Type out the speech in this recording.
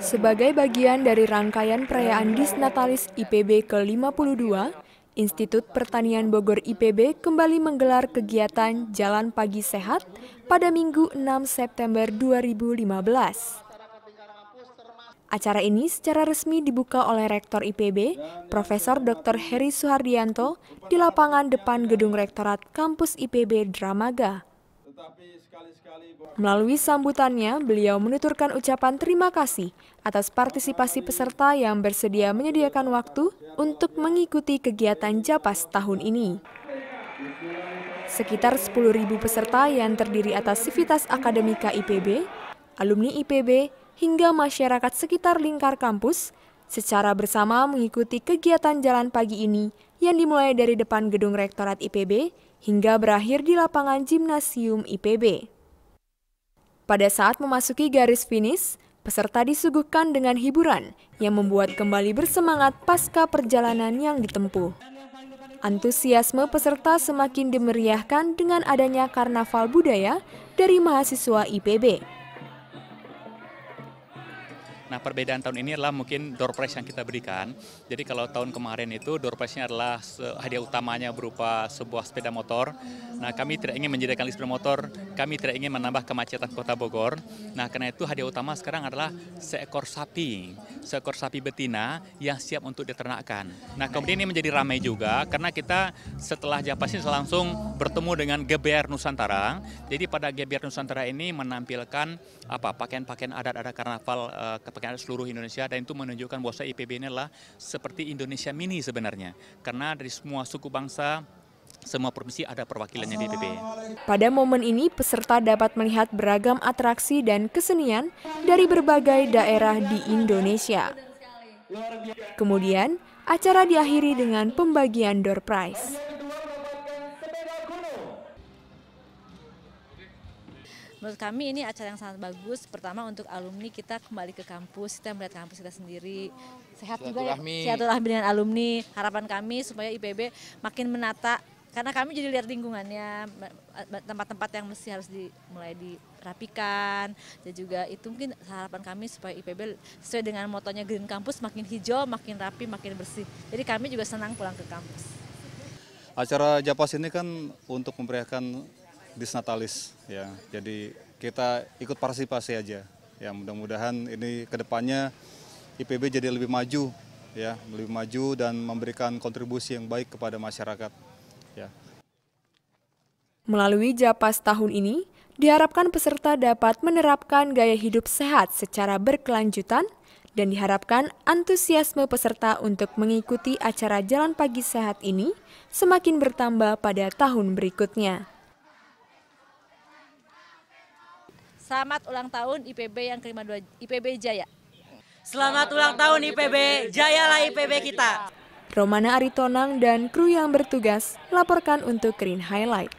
Sebagai bagian dari rangkaian perayaan Disnatalis IPB ke-52, Institut Pertanian Bogor IPB kembali menggelar kegiatan Jalan Pagi Sehat pada Minggu 6 September 2015. Acara ini secara resmi dibuka oleh Rektor IPB, Profesor Dr. Heri Suhardianto, di lapangan depan Gedung Rektorat Kampus IPB Dramaga. Melalui sambutannya, beliau menuturkan ucapan terima kasih atas partisipasi peserta yang bersedia menyediakan waktu untuk mengikuti kegiatan JAPAS tahun ini. Sekitar 10.000 peserta yang terdiri atas Sivitas Akademika IPB, alumni IPB, hingga masyarakat sekitar lingkar kampus secara bersama mengikuti kegiatan jalan pagi ini yang dimulai dari depan gedung Rektorat IPB hingga berakhir di lapangan Gimnasium IPB. Pada saat memasuki garis finish, peserta disuguhkan dengan hiburan yang membuat kembali bersemangat pasca perjalanan yang ditempuh. Antusiasme peserta semakin dimeriahkan dengan adanya karnaval budaya dari mahasiswa IPB. Nah perbedaan tahun ini adalah mungkin door prize yang kita berikan. Jadi kalau tahun kemarin itu door prize-nya adalah hadiah utamanya berupa sebuah sepeda motor. Nah kami tidak ingin menjadikan sepeda motor, kami tidak ingin menambah kemacetan kota Bogor. Nah karena itu hadiah utama sekarang adalah seekor sapi, seekor sapi betina yang siap untuk diternakkan. Nah kemudian ini menjadi ramai juga karena kita setelah Japas ini langsung bertemu dengan GBR Nusantara. Jadi pada GBR Nusantara ini menampilkan apa pakaian-pakaian adat-adat karnaval uh, pakaian seluruh Indonesia dan itu menunjukkan bahwa IPB ini adalah seperti Indonesia mini sebenarnya. Karena dari semua suku bangsa semua provinsi ada perwakilannya di IPB. Pada momen ini, peserta dapat melihat beragam atraksi dan kesenian dari berbagai daerah di Indonesia. Kemudian, acara diakhiri dengan pembagian door prize. Menurut kami ini acara yang sangat bagus. Pertama untuk alumni kita kembali ke kampus, kita melihat kampus kita sendiri. Sehat juga ya, silaturahmi dengan alumni. Harapan kami supaya IPB makin menata karena kami jadi lihat lingkungannya tempat-tempat yang mesti harus dimulai dirapikan dan juga itu mungkin harapan kami supaya IPB sesuai dengan motonya Green Campus makin hijau, makin rapi, makin bersih. Jadi kami juga senang pulang ke kampus. Acara Japas ini kan untuk memeriahkan disnatalis ya. Jadi kita ikut partisipasi aja. Ya mudah-mudahan ini ke depannya IPB jadi lebih maju ya, lebih maju dan memberikan kontribusi yang baik kepada masyarakat. Ya. Melalui Japas tahun ini, diharapkan peserta dapat menerapkan gaya hidup sehat secara berkelanjutan dan diharapkan antusiasme peserta untuk mengikuti acara Jalan Pagi Sehat ini semakin bertambah pada tahun berikutnya. Selamat ulang tahun IPB yang ke-52 IPB Jaya. Selamat ulang tahun IPB, jayalah IPB kita. Romana Aritonang dan kru yang bertugas laporkan untuk Green Highlight.